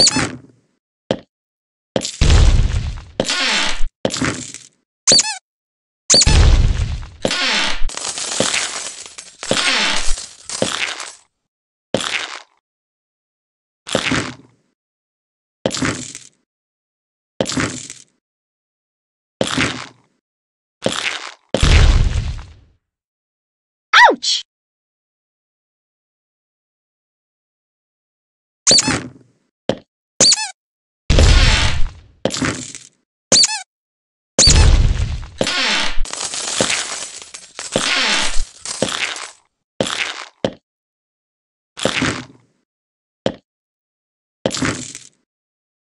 Ouch!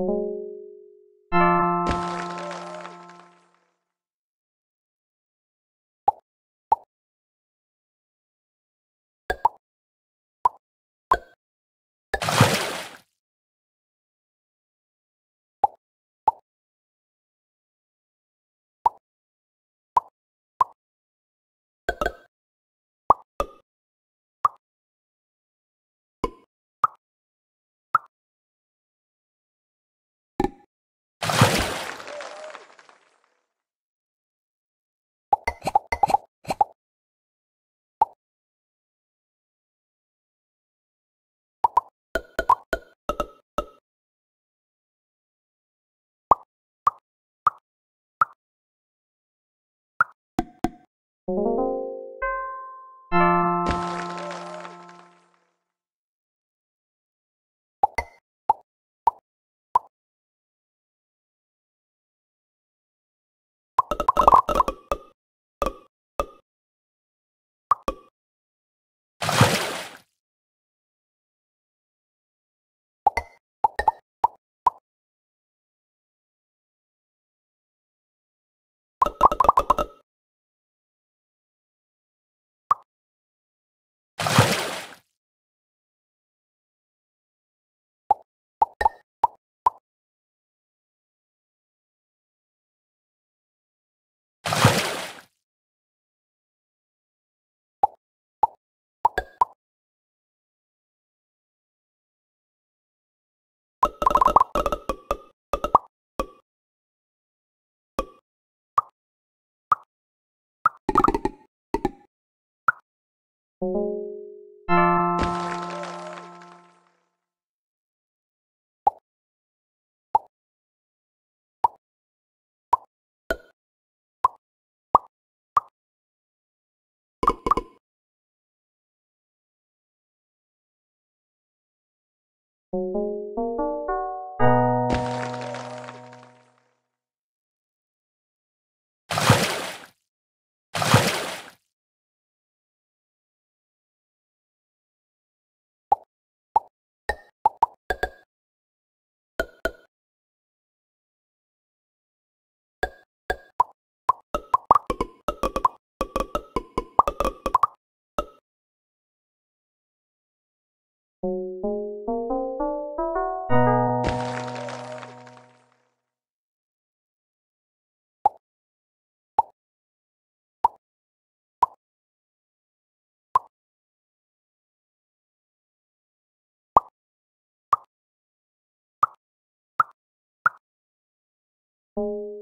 you you